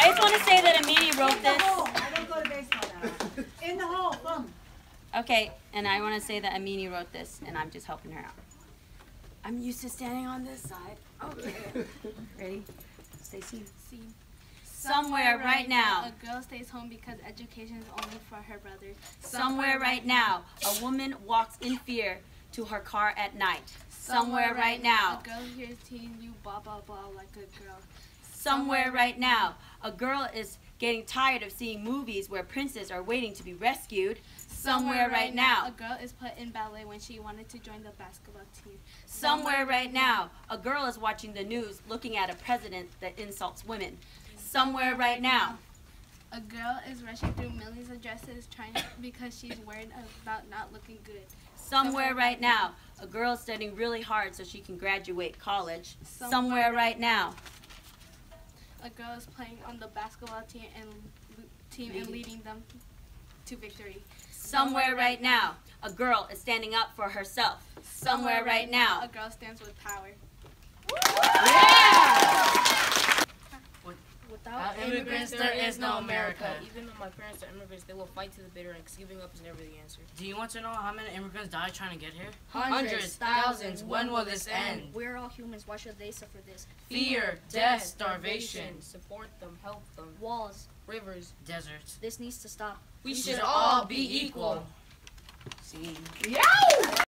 I just want to say that Amini wrote In the this. hole. I don't go to baseball now. In the hole, boom. Okay, and I want to say that Amini wrote this, and I'm just helping her out. I'm used to standing on this side. Okay. Ready? Stacy? Scene. Somewhere right now. A girl stays home because education is only for her brother. Somewhere right now, a woman walks in fear to her car at night. Somewhere right now. A girl hears teen you blah blah blah like a girl. Somewhere right now, a girl is getting tired of seeing movies where princes are waiting to be rescued. Somewhere right now. A girl is put in ballet when she wanted to join the basketball team. Somewhere right now, a girl is watching the news looking at a president that insults women. Somewhere right now. A girl is rushing through millions of dresses trying because she's worried about not looking good. Somewhere right now, a girl is studying really hard so she can graduate college. Somewhere right now. A girl is playing on the basketball team and team and leading them to victory. Somewhere right now, a girl is standing up for herself. Somewhere right now. a girl stands with power. Without immigrants, there is no America. Even though my parents are immigrants, they will fight to the bitter end 'cause giving up is never the answer. Do you want to know how many immigrants died trying to get here? Hundreds, thousands, when will this end? We're all humans. Why should they suffer this? Fear, death, starvation. Support them, help them. Walls. Rivers. Deserts. This needs to stop. We should all be equal. See.